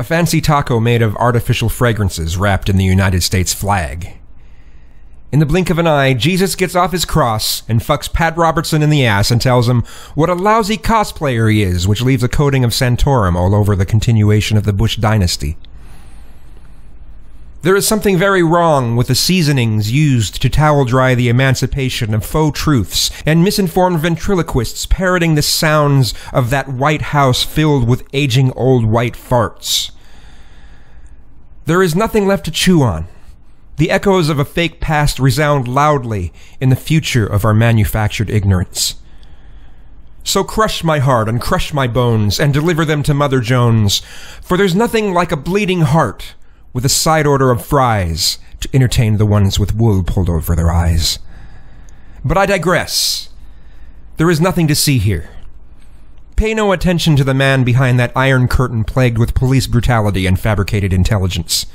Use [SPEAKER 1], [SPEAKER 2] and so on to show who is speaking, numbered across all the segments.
[SPEAKER 1] A fancy taco made of artificial fragrances wrapped in the United States flag. In the blink of an eye, Jesus gets off his cross and fucks Pat Robertson in the ass and tells him what a lousy cosplayer he is, which leaves a coating of Santorum all over the continuation of the Bush dynasty. There is something very wrong with the seasonings used to towel dry the emancipation of faux truths and misinformed ventriloquists parroting the sounds of that White House filled with aging old white farts. There is nothing left to chew on. The echoes of a fake past resound loudly in the future of our manufactured ignorance. So crush my heart and crush my bones and deliver them to Mother Jones, for there's nothing like a bleeding heart with a side order of fries to entertain the ones with wool pulled over their eyes. But I digress. There is nothing to see here. Pay no attention to the man behind that iron curtain plagued with police brutality and fabricated intelligence.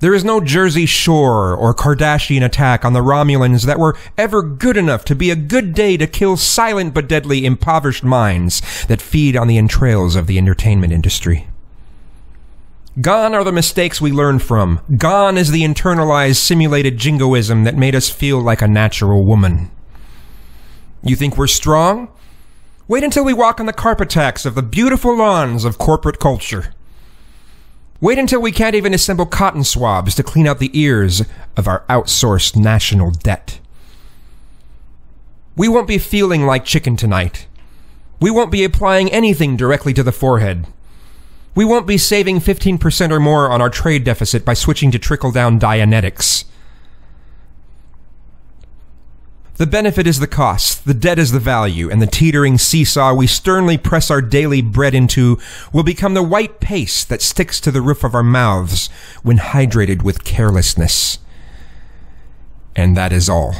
[SPEAKER 1] There is no Jersey Shore or Kardashian attack on the Romulans that were ever good enough to be a good day to kill silent but deadly impoverished minds that feed on the entrails of the entertainment industry. Gone are the mistakes we learn from. Gone is the internalized simulated jingoism that made us feel like a natural woman. You think we're strong? Wait until we walk on the carpetacks of the beautiful lawns of corporate culture. Wait until we can't even assemble cotton swabs to clean out the ears of our outsourced national debt. We won't be feeling like chicken tonight. We won't be applying anything directly to the forehead. We won't be saving 15% or more on our trade deficit by switching to trickle down Dianetics. The benefit is the cost, the debt is the value, and the teetering seesaw we sternly press our daily bread into will become the white paste that sticks to the roof of our mouths when hydrated with carelessness. And that is all.